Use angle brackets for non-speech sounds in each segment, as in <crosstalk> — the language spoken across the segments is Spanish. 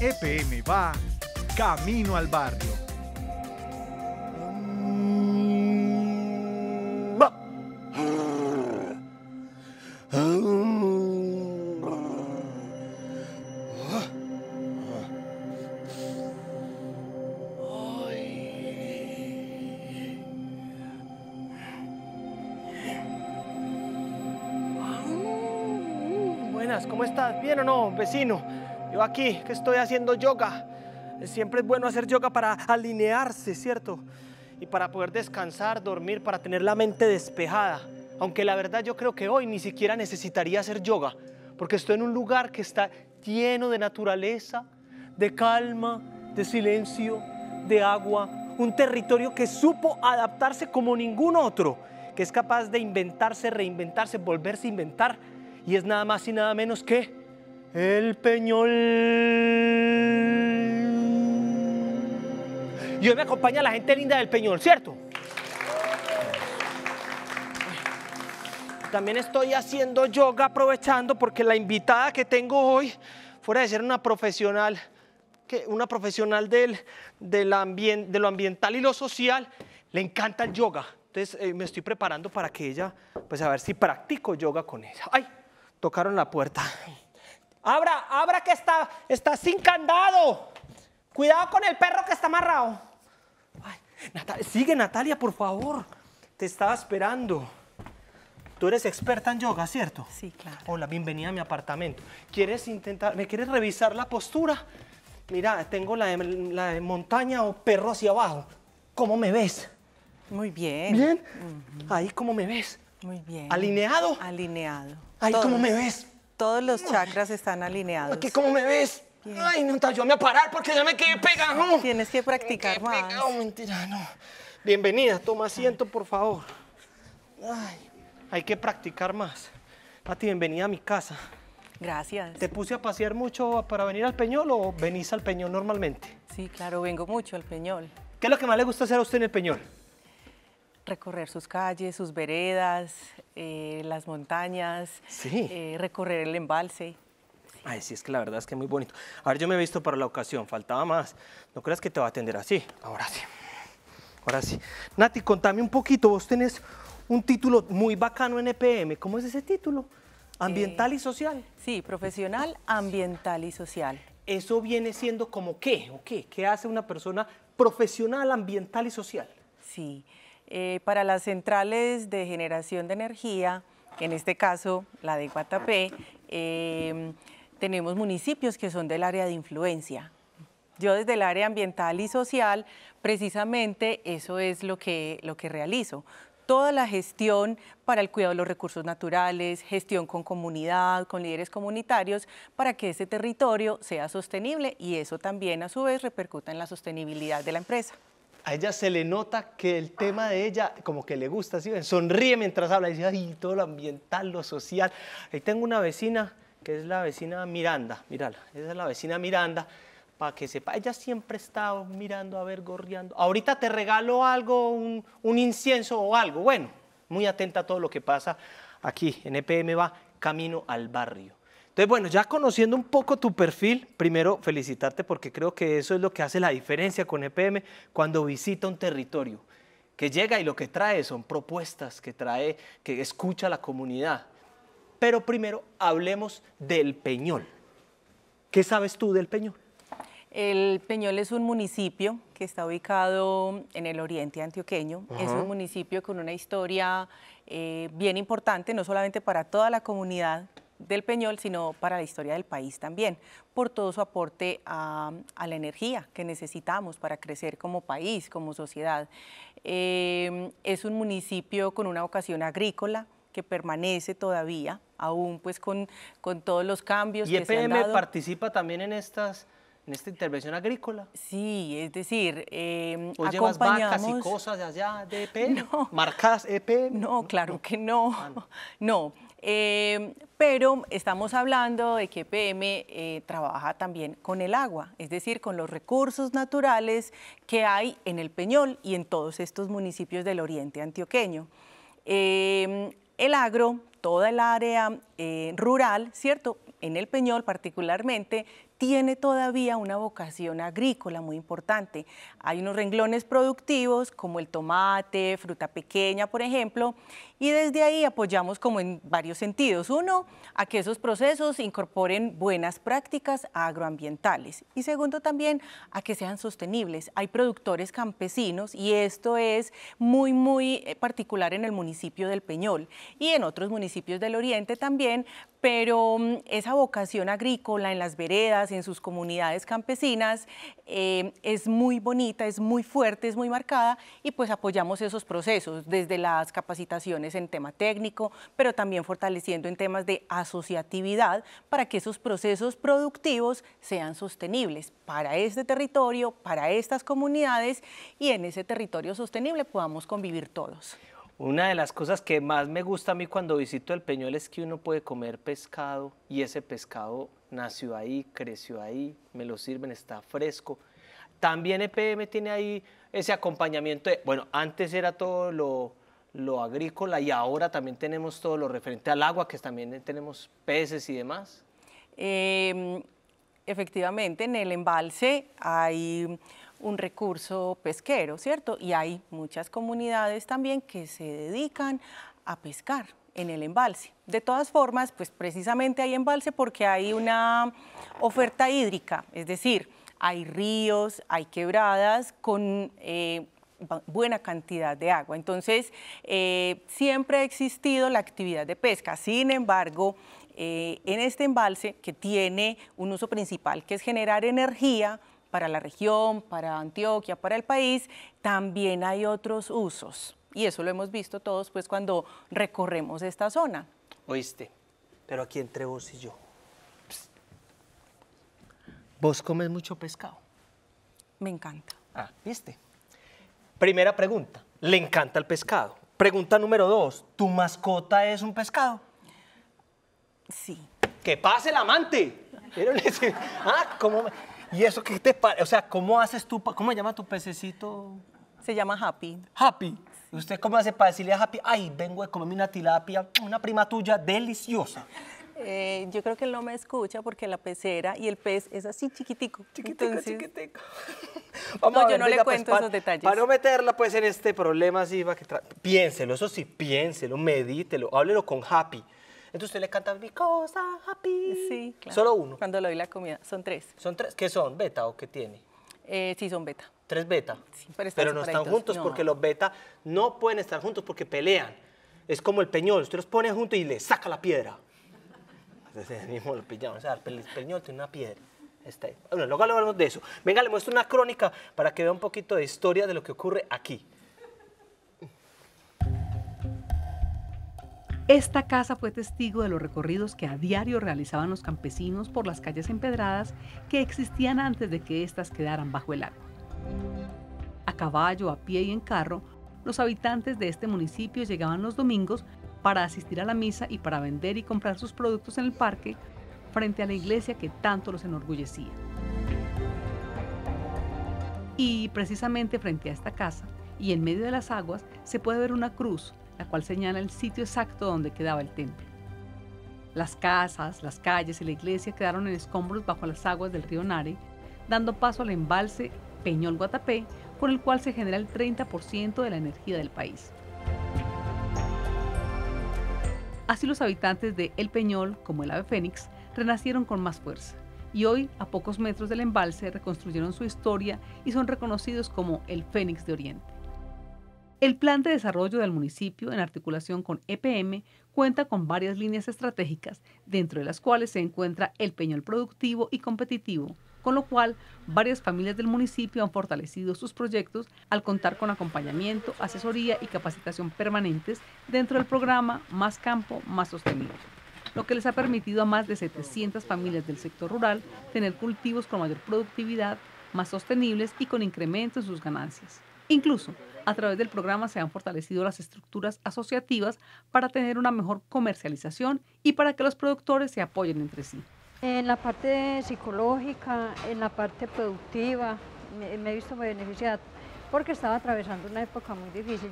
EPM va camino al barrio. ¿cómo estás? ¿Bien o no, vecino? Aquí, que estoy haciendo yoga. Siempre es bueno hacer yoga para alinearse, ¿cierto? Y para poder descansar, dormir, para tener la mente despejada. Aunque la verdad yo creo que hoy ni siquiera necesitaría hacer yoga, porque estoy en un lugar que está lleno de naturaleza, de calma, de silencio, de agua, un territorio que supo adaptarse como ningún otro, que es capaz de inventarse, reinventarse, volverse a inventar, y es nada más y nada menos que el Peñol. Y hoy me acompaña la gente linda del Peñol, ¿cierto? También estoy haciendo yoga aprovechando porque la invitada que tengo hoy, fuera de ser una profesional, una profesional del, del ambien- de lo ambiental y lo social, le encanta el yoga. Entonces eh, me estoy preparando para que ella, pues a ver si practico yoga con ella. ¡Ay! Tocaron la puerta. Abra, abra que está, está sin candado. Cuidado con el perro que está amarrado. Ay, Nata- sigue Natalia, por favor. Te estaba esperando. Tú eres experta en yoga, ¿cierto? Sí, claro. Hola, bienvenida a mi apartamento. ¿Quieres intentar, me quieres revisar la postura? Mira, tengo la de, la de montaña o perro hacia abajo. ¿Cómo me ves? Muy bien. ¿Bien? Ahí, ¿cómo me ves? Muy bien. ¿Alineado? Alineado. Ahí, Todos- ¿cómo me ves? Todos los chakras están alineados. Aquí, ¿cómo me ves? Bien. Ay, no, ayúdame a parar porque ya me quedé pegado. Tienes que practicar Qué más. pegado, mentira, no. Bienvenida, toma asiento, por favor. Ay, hay que practicar más. Pati, bienvenida a mi casa. Gracias. ¿Te puse a pasear mucho para venir al Peñol o venís al Peñol normalmente? Sí, claro, vengo mucho al Peñol. ¿Qué es lo que más le gusta hacer a usted en el Peñol? Recorrer sus calles, sus veredas, eh, las montañas, Sí. eh, recorrer el embalse. Ay, sí, es que la verdad es que es muy bonito. A ver, yo me he visto para la ocasión, faltaba más. No creas que te va a atender así. Ahora sí. Ahora sí. Nati, contame un poquito. Vos tenés un título muy bacano en EPM. ¿Cómo es ese título? Ambiental y social. Sí, profesional, ambiental y social. ¿Eso viene siendo como qué o qué? ¿Qué hace una persona profesional, ambiental y social? Sí, eh, para las centrales de generación de energía, en este caso la de Guatapé, eh, tenemos municipios que son del área de influencia. Yo desde el área ambiental y social, precisamente eso es lo que, lo que realizo. Toda la gestión para el cuidado de los recursos naturales, gestión con comunidad, con líderes comunitarios, para que ese territorio sea sostenible y eso también a su vez repercuta en la sostenibilidad de la empresa. A ella se le nota que el tema de ella como que le gusta, ¿sí? sonríe mientras habla, dice, ay, todo lo ambiental, lo social. Ahí tengo una vecina, que es la vecina Miranda, mírala, esa es la vecina Miranda, para que sepa, ella siempre está mirando, a ver, gorreando. Ahorita te regalo algo, un, un incienso o algo, bueno, muy atenta a todo lo que pasa aquí en EPM va camino al barrio. Entonces, bueno, ya conociendo un poco tu perfil, primero felicitarte porque creo que eso es lo que hace la diferencia con EPM cuando visita un territorio, que llega y lo que trae son propuestas, que trae, que escucha a la comunidad. Pero primero hablemos del Peñol. ¿Qué sabes tú del Peñol? El Peñol es un municipio que está ubicado en el oriente antioqueño. Es un municipio con una historia eh, bien importante, no solamente para toda la comunidad del Peñol, sino para la historia del país también, por todo su aporte a, a la energía que necesitamos para crecer como país, como sociedad. Eh, es un municipio con una vocación agrícola que permanece todavía, aún pues con, con todos los cambios Y que se han EPM dado. participa también en, estas, en esta intervención agrícola. Sí, es decir, eh, ¿O llevas vacas y acompañamos... cosas de allá de EPM? <laughs> No. ¿Marcadas EPM? No, claro que no. Ah, no. <laughs> No, eh, pero estamos hablando de que PM eh, trabaja también con el agua, es decir, con los recursos naturales que hay en el Peñol y en todos estos municipios del oriente antioqueño. Eh, el agro, toda el área eh, rural, ¿cierto? En el Peñol particularmente, tiene todavía una vocación agrícola muy importante. Hay unos renglones productivos como el tomate, fruta pequeña, por ejemplo, y desde ahí apoyamos como en varios sentidos. Uno, a que esos procesos incorporen buenas prácticas agroambientales y segundo también a que sean sostenibles. Hay productores campesinos y esto es muy, muy eh, particular en el municipio del Peñol y en otros municipios del Oriente también, pero mm, esa vocación agrícola en las veredas, en sus comunidades campesinas, eh, es muy bonita, es muy fuerte, es muy marcada y pues apoyamos esos procesos desde las capacitaciones en tema técnico, pero también fortaleciendo en temas de asociatividad para que esos procesos productivos sean sostenibles para este territorio, para estas comunidades y en ese territorio sostenible podamos convivir todos. Una de las cosas que más me gusta a mí cuando visito el Peñol es que uno puede comer pescado y ese pescado nació ahí, creció ahí, me lo sirven, está fresco. También EPM tiene ahí ese acompañamiento. bueno, antes era todo lo, lo, agrícola y ahora también tenemos todo lo referente al agua, que también tenemos peces y demás. Em, efectivamente, en el embalse hay un recurso pesquero, ¿cierto? Y hay muchas comunidades también que se dedican a pescar en el embalse. De todas formas, pues precisamente hay embalse porque hay una oferta hídrica, es decir, hay ríos, hay quebradas con eh, buena cantidad de agua. Entonces, eh, siempre ha existido la actividad de pesca. Sin embargo, eh, en este embalse, que tiene un uso principal, que es generar energía, para la región, para Antioquia, para el país, también hay otros usos. Y eso lo hemos visto todos pues cuando recorremos esta zona. Oíste, pero aquí entre vos y yo. ¿Vos comes mucho pescado? Me encanta. Ah, ¿viste? Primera pregunta, ¿le encanta el pescado? Pregunta número dos, ¿tu mascota es un pescado? Sí. ¡Que pase el amante! ah, ¿cómo. ¿Y eso qué te parece? O sea, ¿cómo haces tú, cómo se llama tu pececito? Se llama Happy. Happy. ¿Usted cómo hace para decirle a Happy, ay, vengo de comerme una tilapia, una prima tuya deliciosa? Eh, yo creo que él no me escucha porque la pecera y el pez es así chiquitico. Chiquitico, chiquitico. <laughs> Vamos no, yo no le pues, cuento esos detalles. Para no meterla pues en este problema así, que piénselo, eso sí, piénselo, medítelo, háblelo con Happy. Entonces usted le canta mi cosa, happy. Sí, claro. Solo uno. Cuando le doy la comida. Son tres. ¿Son tres? ¿Qué son? ¿Beta o qué tiene? Eh, sí, son beta. ¿Tres beta? Sí, pero, no están juntos porque los beta no pueden estar juntos porque pelean. Es como el peñol. Usted los pone juntos y le saca la piedra. <laughs> Mismo lo pillamos. O el peñol tiene una piedra. Está Bueno, luego hablamos de eso. Venga, le muestro una crónica para que vea un poquito de historia de lo que ocurre aquí. Esta casa fue testigo de los recorridos que a diario realizaban los campesinos por las calles empedradas que existían antes de que éstas quedaran bajo el agua. A caballo, a pie y en carro, los habitantes de este municipio llegaban los domingos para asistir a la misa y para vender y comprar sus productos en el parque frente a la iglesia que tanto los enorgullecía. Y precisamente frente a esta casa y en medio de las aguas se puede ver una cruz la cual señala el sitio exacto donde quedaba el templo. Las casas, las calles y la iglesia quedaron en escombros bajo las aguas del río Nare, dando paso al embalse Peñol Guatapé, con el cual se genera el 30% de la energía del país. Así los habitantes de El Peñol, como el ave fénix, renacieron con más fuerza y hoy, a pocos metros del embalse, reconstruyeron su historia y son reconocidos como el Fénix de Oriente. El plan de desarrollo del municipio, en articulación con EPM, cuenta con varias líneas estratégicas, dentro de las cuales se encuentra el peñol productivo y competitivo, con lo cual varias familias del municipio han fortalecido sus proyectos al contar con acompañamiento, asesoría y capacitación permanentes dentro del programa Más Campo, Más Sostenible, lo que les ha permitido a más de 700 familias del sector rural tener cultivos con mayor productividad, más sostenibles y con incremento en sus ganancias. Incluso, a través del programa se han fortalecido las estructuras asociativas para tener una mejor comercialización y para que los productores se apoyen entre sí. En la parte psicológica, en la parte productiva, me, he visto muy beneficiada porque estaba atravesando una época muy difícil.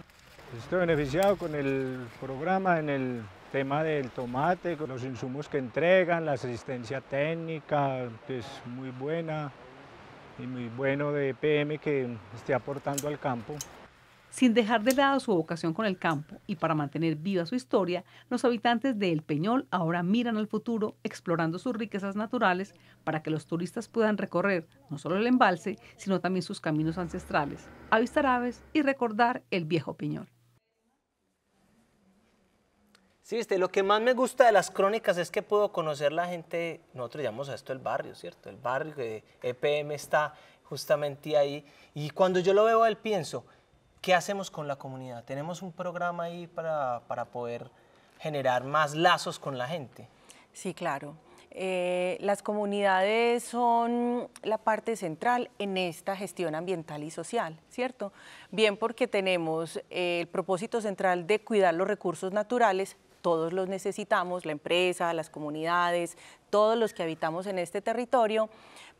Estoy beneficiado con el programa en el tema del tomate, con los insumos que entregan, la asistencia técnica, que es muy buena y muy bueno de EPM que esté aportando al campo. Sin dejar de lado su vocación con el campo y para mantener viva su historia, los habitantes de El Peñol ahora miran al futuro explorando sus riquezas naturales para que los turistas puedan recorrer no solo el embalse, sino también sus caminos ancestrales, avistar aves y recordar el viejo Peñol. Sí, este, lo que más me gusta de las crónicas es que puedo conocer la gente, nosotros llamamos a esto el barrio, ¿cierto? El barrio que EPM está justamente ahí. Y cuando yo lo veo él pienso, ¿qué hacemos con la comunidad? Tenemos un programa ahí para, para poder generar más lazos con la gente. Sí, claro. Eh, las comunidades son la parte central en esta gestión ambiental y social, ¿cierto? Bien porque tenemos eh, el propósito central de cuidar los recursos naturales, todos los necesitamos, la empresa, las comunidades, todos los que habitamos en este territorio,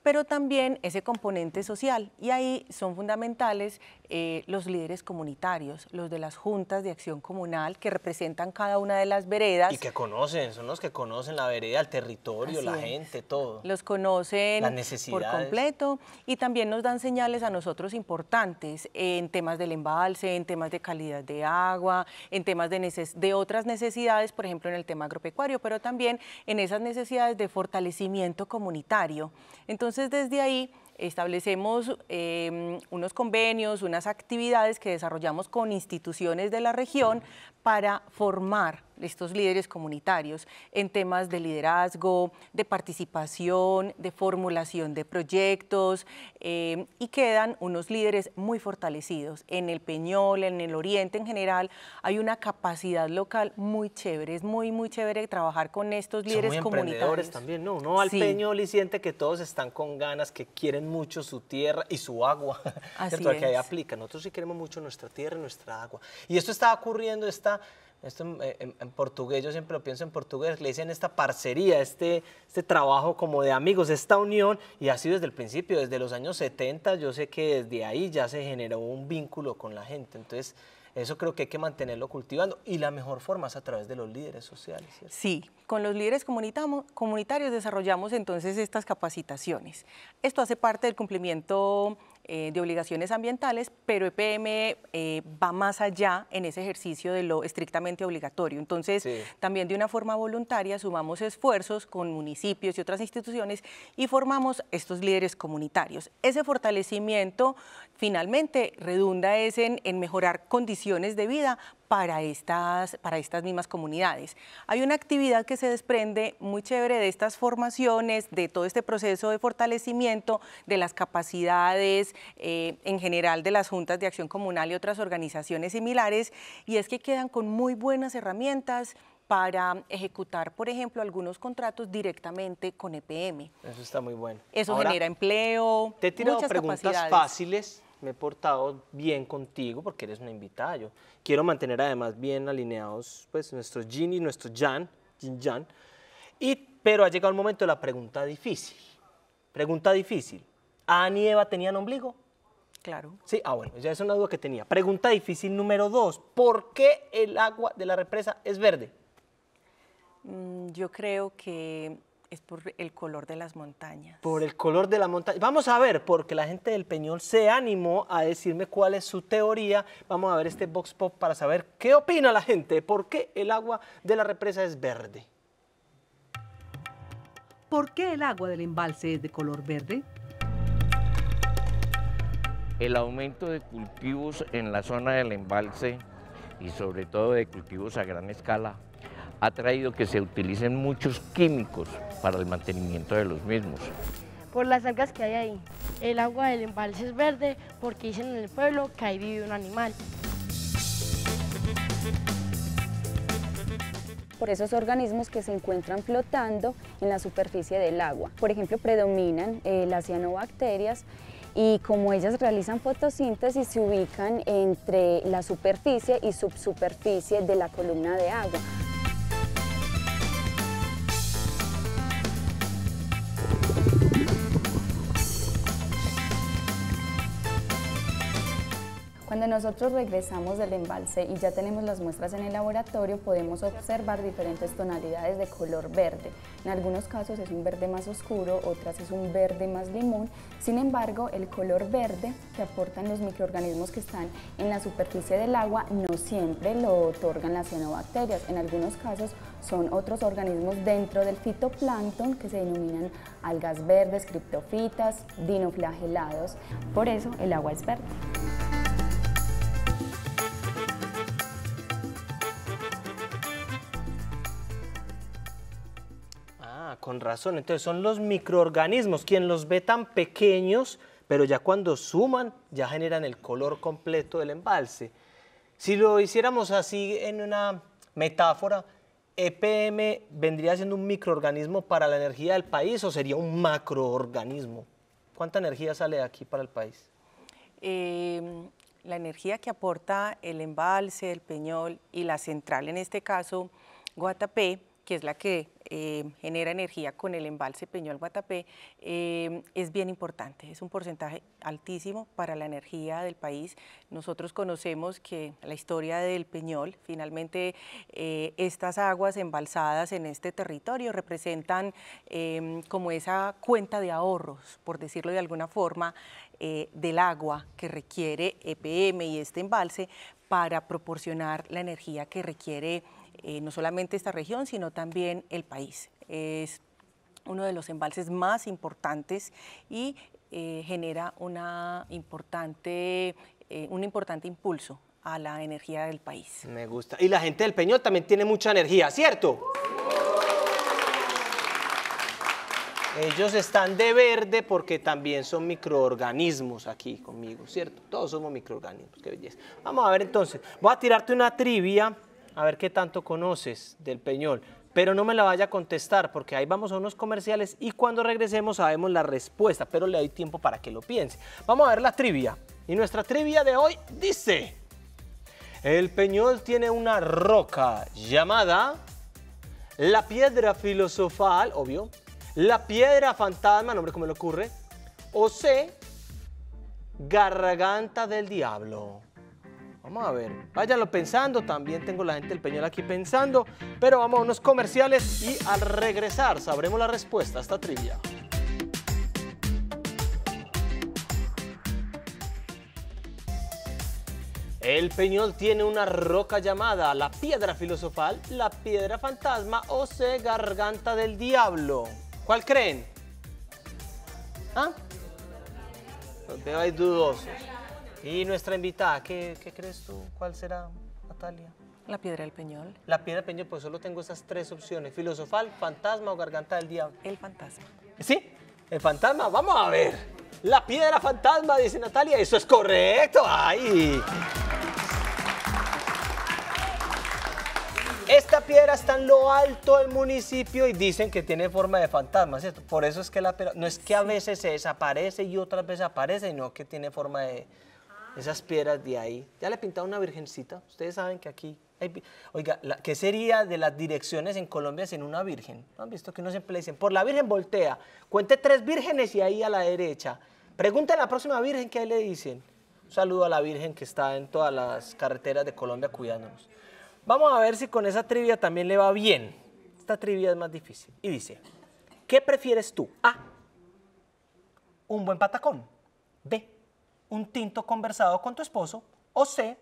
pero también ese componente social. Y ahí son fundamentales eh, los líderes comunitarios, los de las juntas de acción comunal que representan cada una de las veredas. Y que conocen, son los que conocen la vereda, el territorio, la gente, todo. Los conocen por completo y también nos dan señales a nosotros importantes en temas del embalse, en temas de calidad de agua, en temas de, de otras necesidades, por ejemplo en el tema agropecuario, pero también en esas necesidades de fortalecimiento comunitario. Entonces desde ahí establecemos em, unos convenios, unas actividades que desarrollamos con instituciones de la región para formar estos líderes comunitarios en temas de liderazgo, de participación, de formulación de proyectos em, y quedan unos líderes muy fortalecidos. En el Peñol, en el Oriente en general, hay una capacidad local muy chévere, es muy, muy chévere trabajar con estos líderes Son muy comunitarios. también, ¿no? Uno al Peñol y siente que todos están con ganas, que quieren mucho su tierra y su agua, <laughs> Así es. que ahí aplica. Nosotros sí queremos mucho nuestra tierra y nuestra agua. Y esto está ocurriendo, está esto en, portugués, yo siempre lo pienso en portugués, le dicen esta parcería, este, este trabajo como de amigos, esta unión, y así desde el principio, desde los años 70, yo sé que desde ahí ya se generó un vínculo con la gente. Entonces, eso creo que hay que mantenerlo cultivando y la mejor forma es a través de los líderes sociales. Sí, con los líderes comunitarios desarrollamos entonces estas capacitaciones. Esto hace parte del cumplimiento eh, de obligaciones ambientales, pero EPM eh, va más allá en ese ejercicio de lo estrictamente obligatorio. Entonces, también de una forma voluntaria sumamos esfuerzos con municipios y otras instituciones y formamos estos líderes comunitarios. Ese fortalecimiento finalmente redunda es en, en mejorar condiciones de vida para estas, para estas mismas comunidades. Hay una actividad que se desprende muy chévere de estas formaciones, de todo este proceso de fortalecimiento, de las capacidades eh, en general de las juntas de acción comunal y otras organizaciones similares, y es que quedan con muy buenas herramientas para ejecutar, por ejemplo, algunos contratos directamente con EPM. Eso está muy bueno. Eso genera empleo, Te he tirado preguntas fáciles, me he portado bien contigo porque eres una invitada. Yo quiero mantener además bien alineados pues, nuestro Jin y nuestro Jan, Jin Jan. Y, pero ha llegado el momento de la pregunta difícil. Pregunta difícil. ¿Adán y Eva tenían ombligo? Claro. Sí, ah, bueno, ya es una duda que tenía. Pregunta difícil número dos. ¿Por qué el agua de la represa es verde? Mm, yo creo que es por el color de las montañas. Por el color de la montaña. Vamos a ver, porque la gente del Peñol se animó a decirme cuál es su teoría. Vamos a ver este box pop para saber qué opina la gente, por qué el agua de la represa es verde. ¿Por qué el agua del embalse es de color verde? El aumento de cultivos en la zona del embalse y sobre todo de cultivos a gran escala ha traído que se utilicen muchos químicos para el mantenimiento de los mismos. Por las algas que hay ahí. El agua del embalse es verde porque dicen en el pueblo que ahí vive un animal. por esos organismos que se encuentran flotando en la superficie del agua. Por ejemplo, predominan eh, las cianobacterias y como ellas realizan fotosíntesis se ubican entre la superficie y subsuperficie de la columna de agua. Cuando nosotros regresamos del embalse y ya tenemos las muestras en el laboratorio, podemos observar diferentes tonalidades de color verde. En algunos casos es un verde más oscuro, otras es un verde más limón. Sin embargo, el color verde que aportan los microorganismos que están en la superficie del agua no siempre lo otorgan las cianobacterias. En algunos casos son otros organismos dentro del fitoplancton que se denominan algas verdes, criptofitas, dinoflagelados. Por eso el agua es verde. Con razón. Entonces son los microorganismos quien los ve tan pequeños, pero ya cuando suman ya generan el color completo del embalse. Si lo hiciéramos así en una metáfora, ¿EPM vendría siendo un microorganismo para la energía del país o sería un macroorganismo? ¿Cuánta energía sale de aquí para el país? Eh, la energía que aporta el embalse, el peñol y la central, en este caso Guatapé, que es la que eh, genera energía con el embalse Peñol Guatapé, eh, es bien importante, es un porcentaje altísimo para la energía del país. Nosotros conocemos que la historia del Peñol, finalmente eh, estas aguas embalsadas en este territorio representan como esa cuenta de ahorros, por decirlo de alguna forma, del agua que requiere EPM y este embalse para proporcionar la energía que requiere eh, no solamente esta región, sino también el país. Es uno de los embalses más importantes y eh, genera una importante, eh, un importante impulso a la energía del país. Me gusta. Y la gente del Peñol también tiene mucha energía, ¿cierto? Ellos están de verde porque también son microorganismos aquí conmigo, ¿cierto? Todos somos microorganismos, qué belleza. Vamos a ver entonces, voy a tirarte una trivia a ver qué tanto conoces del Peñol, pero no me la vaya a contestar porque ahí vamos a unos comerciales y cuando regresemos sabemos la respuesta, pero le doy tiempo para que lo piense. Vamos a ver la trivia. Y nuestra trivia de hoy dice, el Peñol tiene una roca llamada la piedra filosofal, obvio, la piedra fantasma, nombre como le ocurre, o C, garganta del diablo. Vamos a ver, váyanlo pensando, también tengo la gente del Peñol aquí pensando, pero vamos a unos comerciales y al regresar sabremos la respuesta a esta trivia. El Peñol tiene una roca llamada la piedra filosofal, la piedra fantasma o se garganta del diablo. ¿Cuál creen? ¿Ah? Los veo ahí dudosos. Y nuestra invitada, ¿qué, crees tú? ¿Cuál será, Natalia? La piedra del peñol. La piedra del peñol, pues solo tengo esas tres opciones, filosofal, fantasma o garganta del diablo. El fantasma. ¿Sí? El fantasma, vamos a ver. La piedra fantasma, dice Natalia, eso es correcto. ¡Ay! Esta piedra está en lo alto del municipio y dicen que tiene forma de fantasma, ¿cierto? Por eso es que la piedra, no es que a veces se desaparece y otras veces aparece, sino que tiene forma de, esas piedras de ahí. Ya le he pintado una virgencita. Ustedes saben que aquí hay, Oiga, ¿qué sería de las direcciones en Colombia sin una virgen? ¿No han visto que uno siempre le dicen, por la virgen voltea, cuente tres vírgenes y ahí a la derecha. Pregunten a la próxima virgen qué ahí le dicen. Un saludo a la virgen que está en todas las carreteras de Colombia cuidándonos. Vamos a ver si con esa trivia también le va bien. Esta trivia es más difícil. Y dice, ¿qué prefieres tú? A, un buen patacón. B, un tinto conversado con tu esposo o C,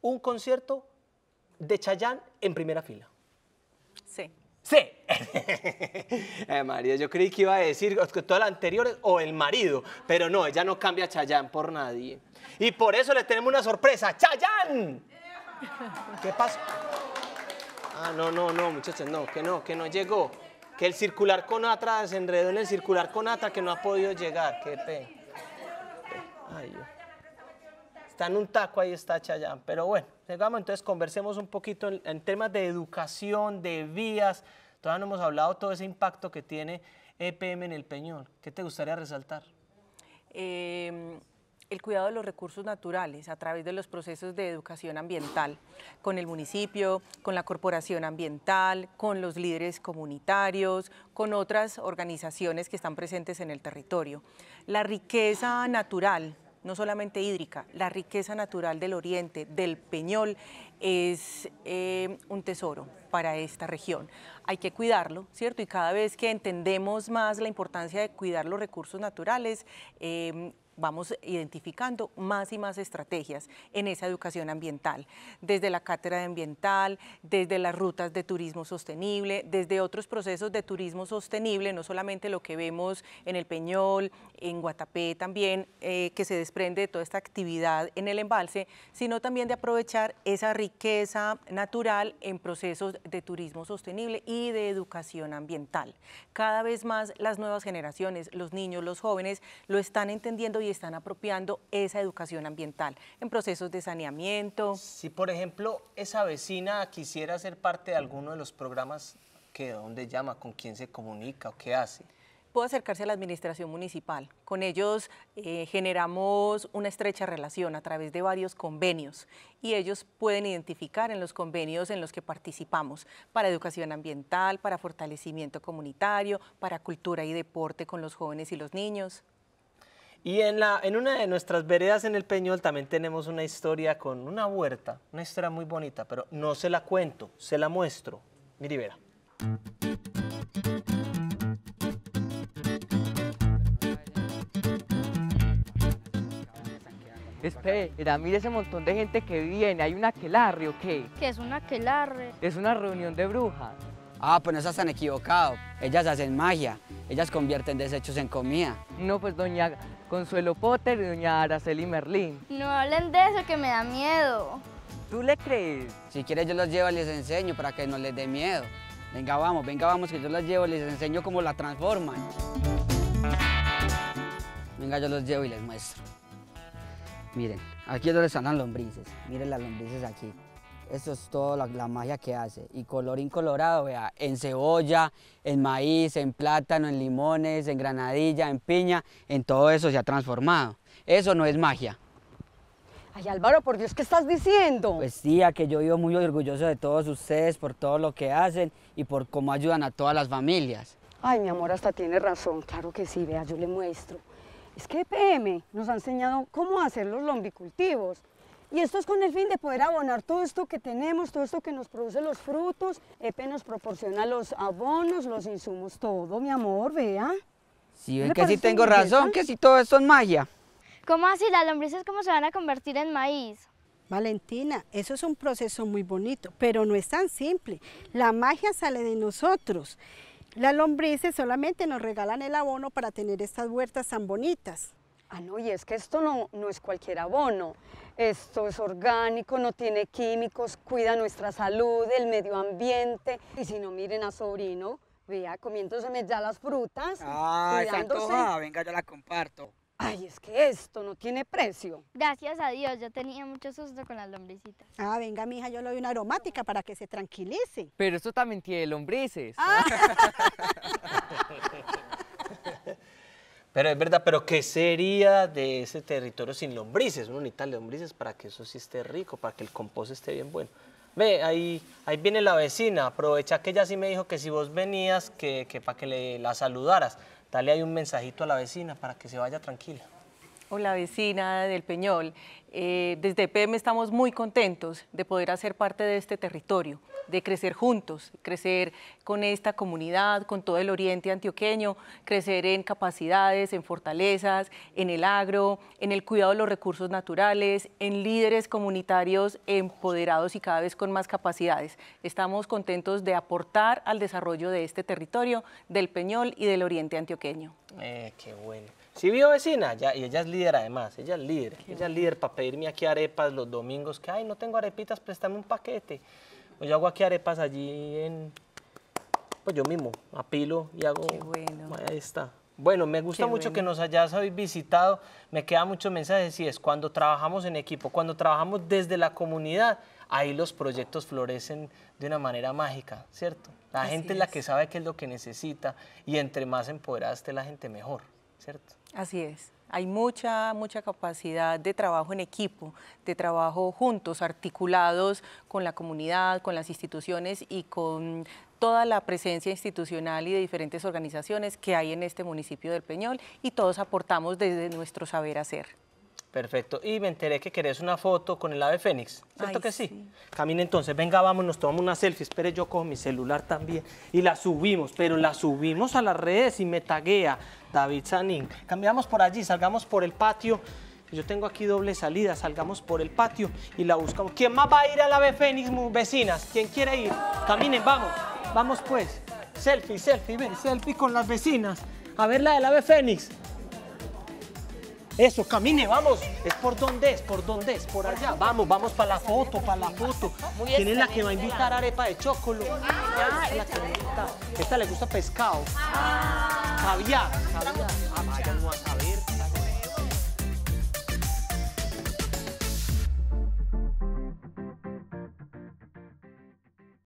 un concierto de Chayán en primera fila. C. C. <laughs> eh, María, yo creí que iba a decir todas las anteriores o el marido, pero no, ella no cambia a Chayán por nadie. Y por eso le tenemos una sorpresa. ¡Chayán! ¿Qué pasa? Ah, no, no, no, muchachos, no, que no, que no llegó. Que el circular con Atra se enredó en el circular con Atra que no ha podido llegar. Qué pena. Está en un taco, ahí está Chayán. Pero bueno, entonces conversemos un poquito en, temas de educación, de vías. Todavía no hemos hablado todo ese impacto que tiene EPM en el Peñol. ¿Qué te gustaría resaltar? Eh, el cuidado de los recursos naturales a través de los procesos de educación ambiental con el municipio, con la corporación ambiental, con los líderes comunitarios, con otras organizaciones que están presentes en el territorio. La riqueza natural no solamente hídrica, la riqueza natural del oriente, del Peñol, es eh, un tesoro para esta región. Hay que cuidarlo, ¿cierto? Y cada vez que entendemos más la importancia de cuidar los recursos naturales, eh, vamos identificando más y más estrategias en esa educación ambiental, desde la cátedra ambiental, desde las rutas de turismo sostenible, desde otros procesos de turismo sostenible, no solamente lo que vemos en el Peñol, en Guatapé también, eh, que se desprende de toda esta actividad en el embalse, sino también de aprovechar esa riqueza natural en procesos de turismo sostenible y de educación ambiental. Cada vez más las nuevas generaciones, los niños, los jóvenes, lo están entendiendo y están apropiando esa educación ambiental en procesos de saneamiento. Si, por ejemplo, esa vecina quisiera ser parte de alguno de los programas, ¿qué, ¿dónde llama? ¿Con quién se comunica o qué hace? puede acercarse a la administración municipal. Con ellos eh, generamos una estrecha relación a través de varios convenios y ellos pueden identificar en los convenios en los que participamos para educación ambiental, para fortalecimiento comunitario, para cultura y deporte con los jóvenes y los niños. Y en, la, en una de nuestras veredas en el Peñol también tenemos una historia con una huerta, una historia muy bonita, pero no se la cuento, se la muestro. Miri, verá. Espera, mire ese montón de gente que viene. ¿Hay una aquelarre o qué? ¿Qué es una aquelarre? Es una reunión de brujas. Ah, pues no estás tan equivocado. Ellas hacen magia. Ellas convierten desechos en comida. No, pues doña Consuelo Potter y doña Araceli Merlín. No hablen de eso que me da miedo. ¿Tú le crees? Si quieres yo los llevo y les enseño para que no les dé miedo. Venga, vamos, venga, vamos, que yo los llevo y les enseño cómo la transforman. Venga, yo los llevo y les muestro. Miren, aquí es donde están las lombrices. Miren las lombrices aquí. Esto es toda la, magia que hace. Y color incolorado, vea, en cebolla, en maíz, en plátano, en limones, en granadilla, en piña, en todo eso se ha transformado. Eso no es magia. Ay, Álvaro, por Dios, ¿qué estás diciendo? Pues tía, que yo vivo muy orgulloso de todos ustedes por todo lo que hacen y por cómo ayudan a todas las familias. Ay, mi amor, hasta tiene razón. Claro que sí, vea, yo le muestro. Es que EPM nos ha enseñado cómo hacer los lombicultivos. Y esto es con el fin de poder abonar todo esto que tenemos, todo esto que nos produce los frutos. EP nos proporciona los abonos, los insumos, todo, mi amor, vea. Sí, ven que sí tengo razón, que sí todo esto es magia. ¿Cómo así? ¿Las lombrices cómo se van a convertir en maíz? Valentina, eso es un proceso muy bonito, pero no es tan simple. La magia sale de nosotros. Las lombrices solamente nos regalan el abono para tener estas huertas tan bonitas. Ah, no, y es que esto no, no es cualquier abono. Esto es orgánico, no tiene químicos, cuida nuestra salud, el medio ambiente. Y si no, miren a sobrino, vea, comiéndoseme ya las frutas. Ah, se venga, yo la comparto. Ay, es que esto no tiene precio. Gracias a Dios, yo tenía mucho susto con las lombricitas. Ah, venga, mija, yo le doy una aromática para que se tranquilice. Pero esto también tiene lombrices. Ah. <laughs> Pero es verdad, pero ¿qué sería de ese territorio sin lombrices? Uno necesita lombrices para que eso sí esté rico, para que el compost esté bien bueno. Ve, ahí, ahí viene la vecina, aprovecha que ella sí me dijo que si vos venías, que, que para que le, la saludaras. Dale ahí un mensajito a la vecina para que se vaya tranquila. Hola vecina del Peñol, eh, desde PM estamos muy contentos de poder hacer parte de este territorio, de crecer juntos, crecer con esta comunidad, con todo el oriente antioqueño, crecer en capacidades, en fortalezas, en el agro, en el cuidado de los recursos naturales, en líderes comunitarios empoderados y cada vez con más capacidades. Estamos contentos de aportar al desarrollo de este territorio, del Peñol y del oriente antioqueño. Eh, qué bueno. Sí vio vecina, ya, y ella es líder además, ella es líder, ella es líder para pedirme aquí arepas los domingos, que ay, no tengo arepitas, préstame un paquete. Pues yo hago aquí arepas allí en, pues yo mismo, apilo y hago, Qué bueno. ahí está. Bueno, me gusta Qué mucho que nos hayas hoy visitado, me quedan muchos mensajes y es cuando trabajamos en equipo, cuando trabajamos desde la comunidad, ahí los proyectos florecen de una manera mágica, ¿cierto? La Así gente es la que sabe qué es lo que necesita y entre más empoderada esté la gente mejor, ¿cierto? Así es. Hay mucha, mucha capacidad de trabajo en equipo, de trabajo juntos, articulados con la comunidad, con las instituciones y con toda la presencia institucional y de diferentes organizaciones que hay en este municipio del Peñol y todos aportamos desde nuestro saber hacer. Perfecto. Y me enteré que querés una foto con el ave fénix. ¿Cierto Ay, que sí? Camina entonces, venga, vamos, nos tomamos una selfie. Espere, yo cojo mi celular también. Y la subimos, pero la subimos a las redes y me taguea David Sanín. Cambiamos por allí, salgamos por el patio. Yo tengo aquí doble salida, salgamos por el patio y la buscamos. ¿Quién más va a ir al ave fénix, vecinas? ¿Quién quiere ir? Caminen, vamos. Vamos pues. Selfie, selfie, ven, selfie con las vecinas. A ver la del ave fénix. Eso, camine, vamos. ¿Es por dónde es? ¿Por dónde es? Por allá. Vamos, vamos para la foto, para la foto. ¿Quién es la que va a invitar arepa de chocolo? Esta es la que va a invitar. Esta le gusta pescado. Caviar, caviar.